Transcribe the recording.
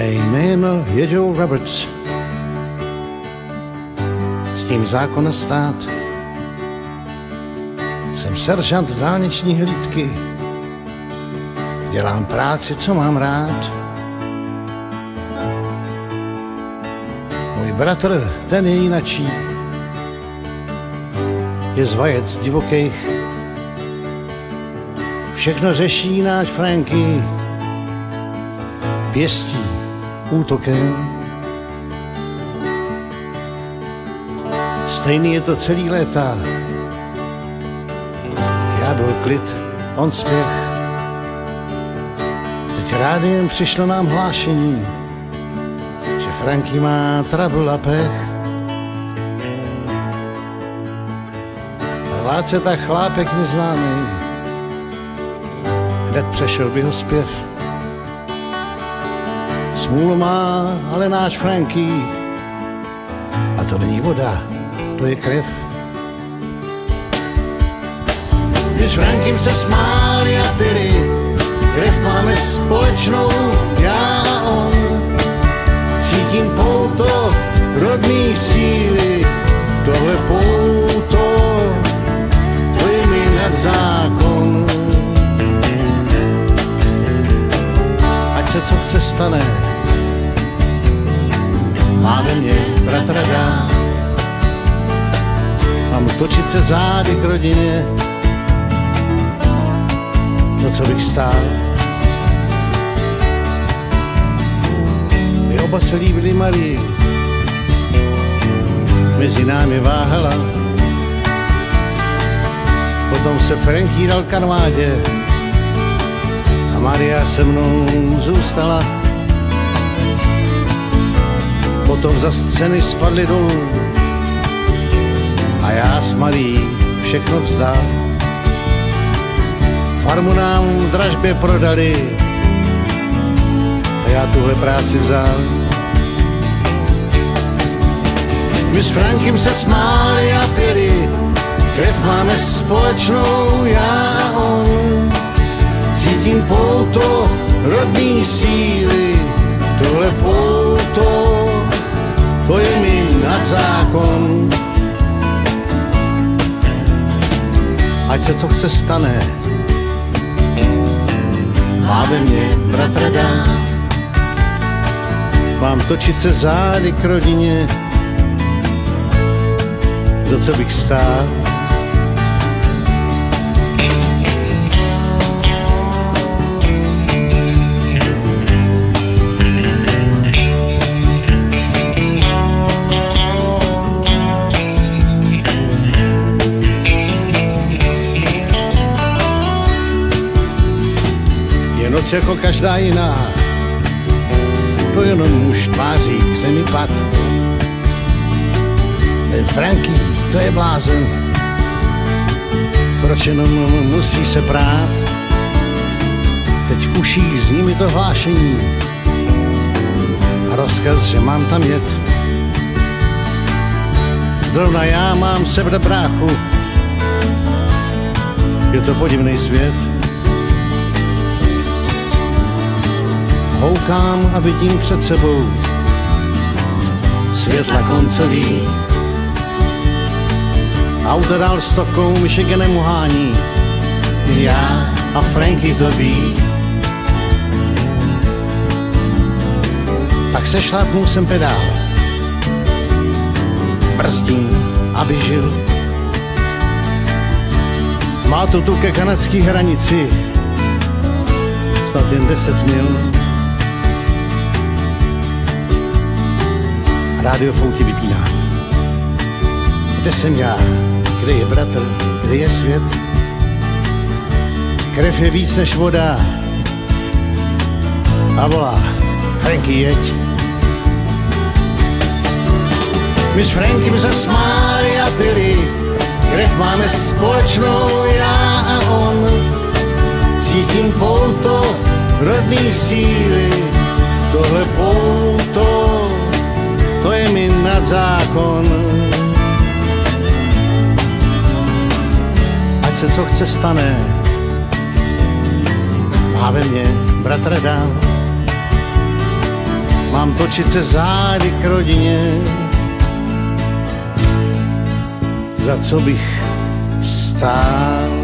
Mé jméno je Joe Roberts. S tím zákona stát. Jsem seržant dálniční hlídky. Dělám práci, co mám rád. Můj bratr, ten je jinačí. Je z vajec divokých. Všechno řeší náš Franky. Pěstí útokem. Stejný je to celý léta. Já byl klid, on spěch. Teď rádiem přišlo nám hlášení, že Franky má trabl a pech. Rváce tak chlápek neznámý, hned přešel by ho zpěv. Smůlu má ale náš Franky, a to není voda, to je krev. My s Frankem se smáli a pili, krev máme společnou, já a on. Cítím pouto rodný síly, tohle pouto, to je mi nad zákon. Ať se co chce stane, má ve mně bratra dá. Mám točit se zády k rodině, no co bych stál. My oba se líbili Marii, mezi námi váhala. Potom se Franky dal k armádě a Maria se mnou zůstala. Potom za scény spadly dolů a já s Marí všechno vzdal. Farmu nám v dražbě prodali a já tuhle práci vzal. My s Frankem se smáli a pili, krev máme společnou, já a on. Cítím pouto rodný Ať se co chce stane, má ve mně bratra dá. Mám točit se zády k rodině, za co bych stál. Noc jako každá jiná, to jenom muž tváří k zemi pad. Ten Franky, to je blázen, proč jenom musí se prát? Teď v uších zní mi to hlášení a rozkaz, že mám tam jet. Zrovna já mám sebe bráchu, je to podivný svět. Houkám a vidím před sebou světla koncový. Auto dál stovkou Michiganem uhání. Já a Franky to ví. Tak se šlápnu jsem pedál. Brzdím, aby žil. Má to tu ke kanadské hranici snad jen 10 mil. Rádio Fouti vypíná. Kde jsem já? Kde je bratr? Kde je svět? Krev je víc než voda. A volá, Franky, jeď. My s Frankem se smáli a pili, krev máme společnou, já a on. Cítím pouto rodný síly, tohle pouto nad zákon. Ať se co chce stane, má ve mně bratra dál. mám točit se zády k rodině. Za co bych stál?